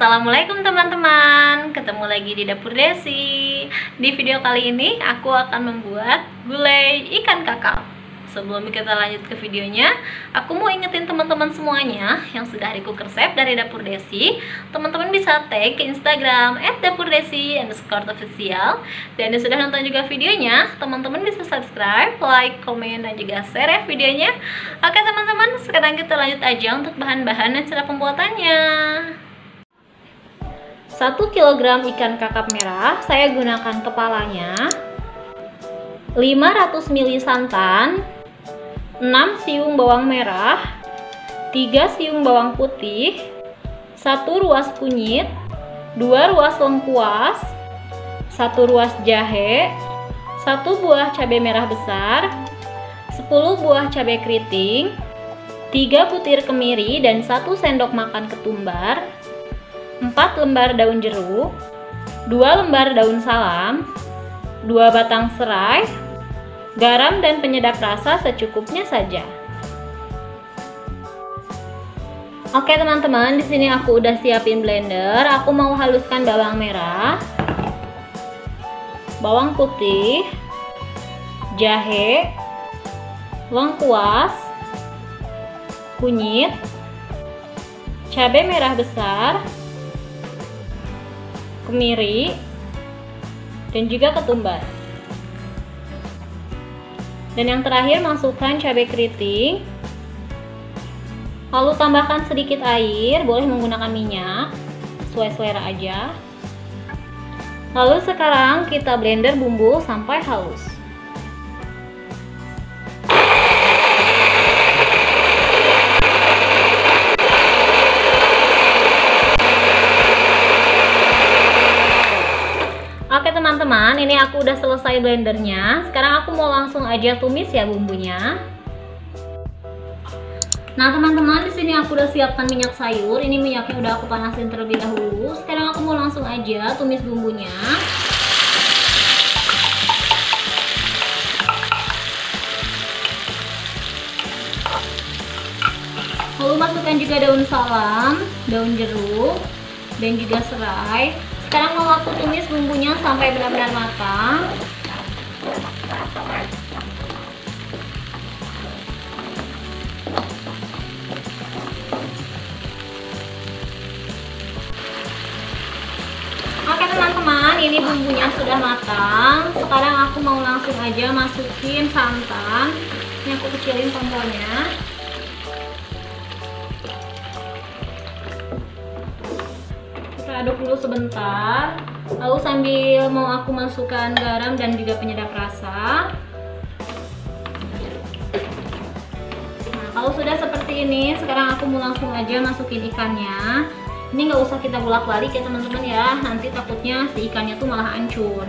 Assalamualaikum teman-teman. Ketemu lagi di Dapur Desi. Di video kali ini aku akan membuat gulai ikan kakap Sebelum kita lanjut ke videonya Aku mau ingetin teman-teman semuanya Yang sudah request resep dari Dapur Desi Teman-teman bisa tag ke Instagram At Dapur Desi underscore official. Dan yang sudah nonton juga videonya Teman-teman bisa subscribe, like, komen, dan juga share ya videonya. Oke teman-teman, sekarang kita lanjut aja untuk bahan-bahan dan cara pembuatannya 1 kg ikan kakap merah saya gunakan kepalanya. 500 ml santan 6 siung bawang merah 3 siung bawang putih 1 ruas kunyit 2 ruas lengkuas 1 ruas jahe 1 buah cabai merah besar 10 buah cabai keriting 3 butir kemiri dan 1 sendok makan ketumbar 4 lembar daun jeruk, 2 lembar daun salam, 2 batang serai, garam dan penyedap rasa secukupnya saja. Oke teman-teman, di sini aku udah siapin blender. Aku mau haluskan bawang merah, bawang putih, jahe, lengkuas, kunyit, cabai merah besar, kemiri, dan juga ketumbar. Dan yang terakhir masukkan cabai keriting. Lalu tambahkan sedikit air, boleh menggunakan minyak, sesuai selera aja. Lalu sekarang kita blender bumbu sampai halus. Teman-teman, ini aku udah selesai blendernya. Sekarang aku mau langsung aja tumis ya bumbunya. Nah teman-teman, di sini aku udah siapkan minyak sayur. Ini minyaknya udah aku panasin terlebih dahulu. Sekarang aku mau langsung aja tumis bumbunya. Lalu masukkan juga daun salam, daun jeruk, dan juga serai sekarang mau aku tumis bumbunya sampai benar-benar matang. Oke teman-teman ini bumbunya sudah matang. Sekarang aku mau langsung aja masukin santan. Ini aku kecilin aduk dulu sebentar. Lalu sambil mau aku masukkan garam dan juga penyedap rasa. Nah kalau sudah seperti ini sekarang aku mau langsung aja masukin ikannya. Ini nggak usah kita bolak balik ya teman-teman ya. Nanti takutnya si ikannya tuh malah hancur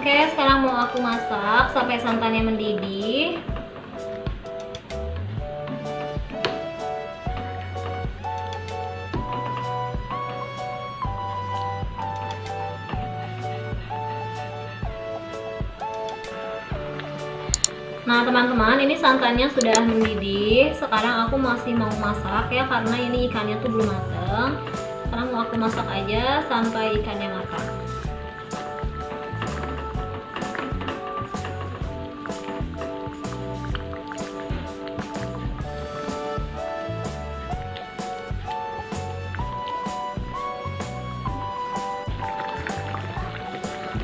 Oke, sekarang mau aku masak sampai santannya mendidih. Nah teman-teman ini santannya sudah mendidih. Sekarang aku masih mau masak ya Karena ini ikannya tuh belum mateng. Sekarang mau aku masak aja sampai ikannya matang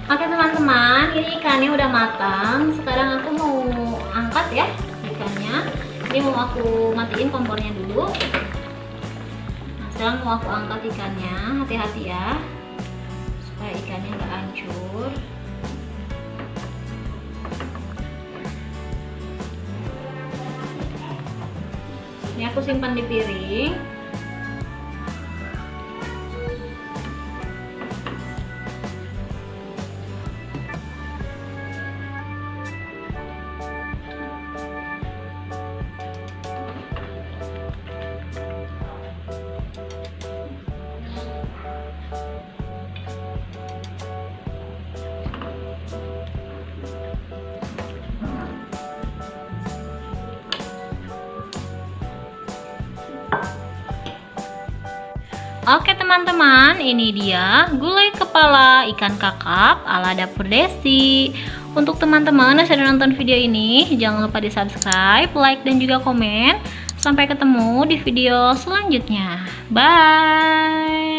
Oke teman-teman, ini ikannya udah matang. Sekarang aku mau angkat ya ikannya. Ini mau aku matiin kompornya dulu. Nah, sekarang mau aku angkat ikannya. Hati-hati ya, supaya ikannya nggak hancur. Ini aku simpan di piring. Oke teman-teman, ini dia gulai kepala ikan kakap ala dapur Desi. Untuk teman-teman yang sudah nonton video ini, jangan lupa di subscribe, like, dan juga komen. Sampai ketemu di video selanjutnya. Bye!